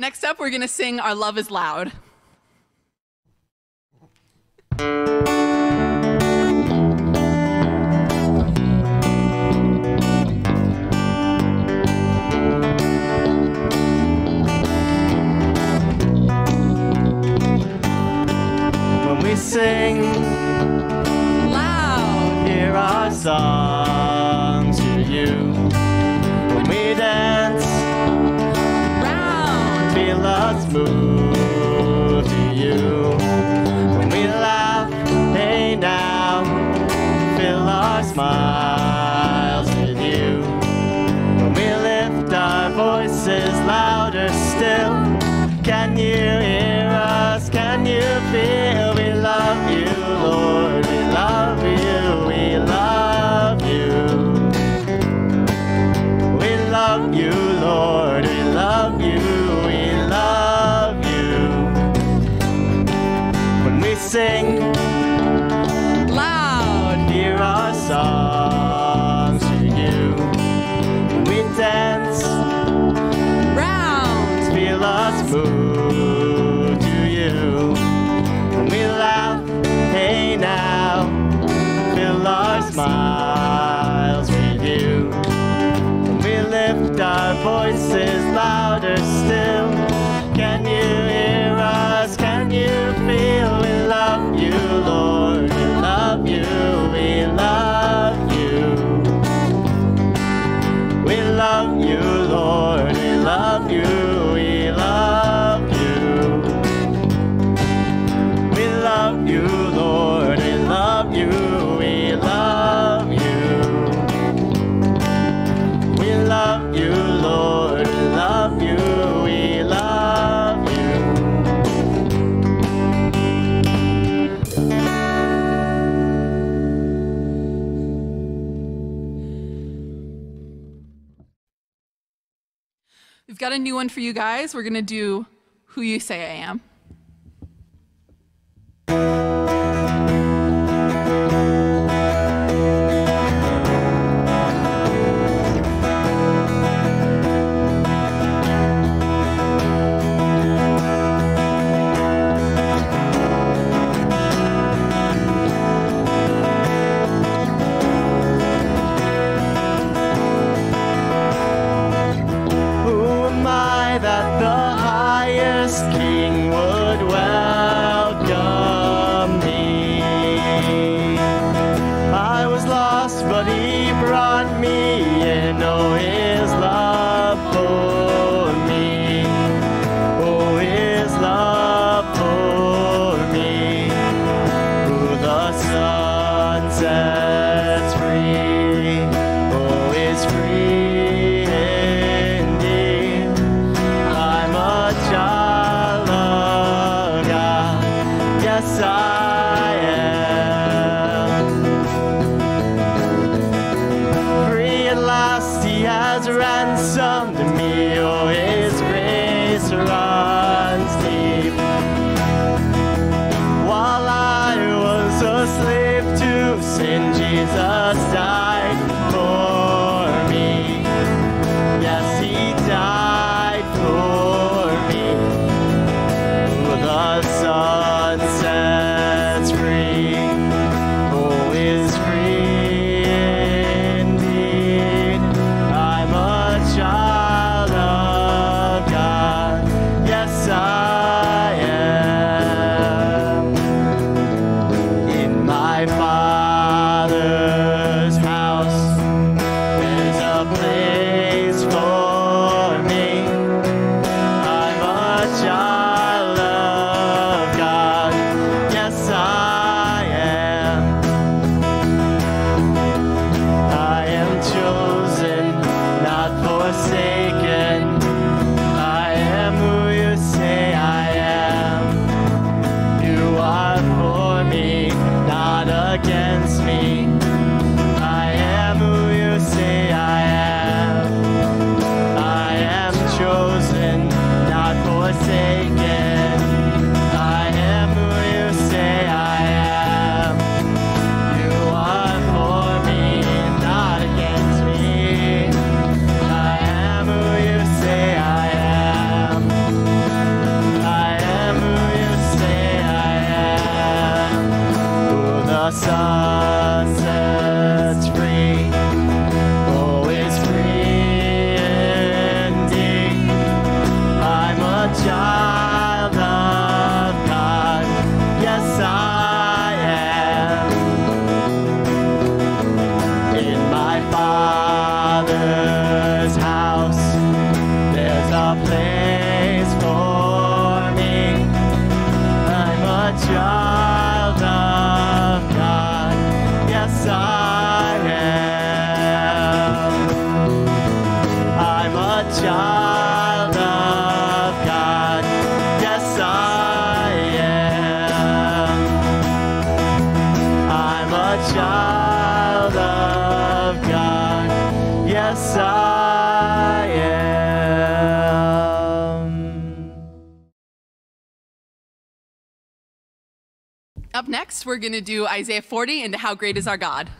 Next up, we're going to sing Our Love is Loud. When we sing, Loud. hear our songs move to you. When we laugh, hey now, fill our smiles with you. When we lift our voices louder still, can you hear us? Can you feel? We love you, Lord. We love you. We love you. We love you, got a new one for you guys. We're going to do Who You Say I Am. next, we're going to do Isaiah 40 into How Great is Our God.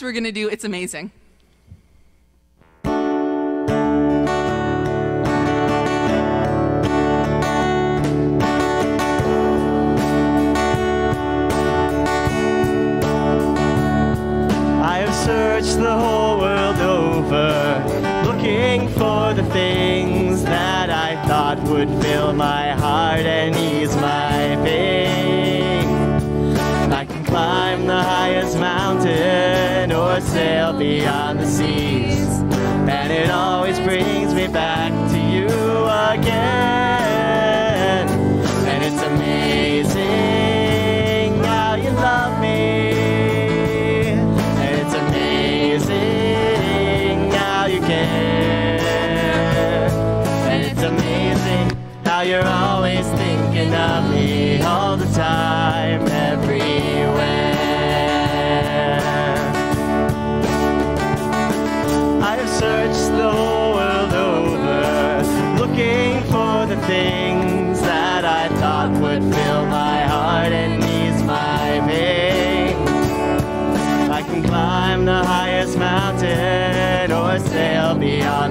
next we're going to do It's Amazing. searched the whole world over, looking for the things that I thought would fill my heart and ease beyond the seas. And it always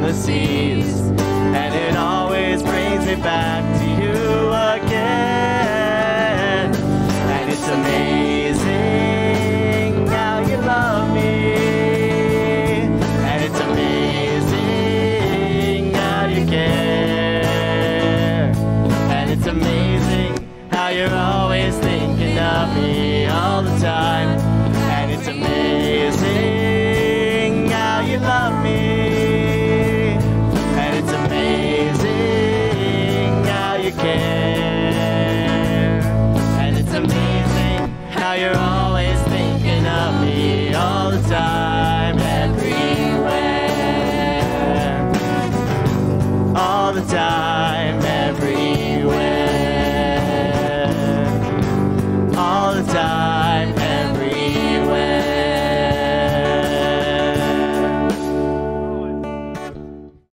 the seas, and it always brings me back.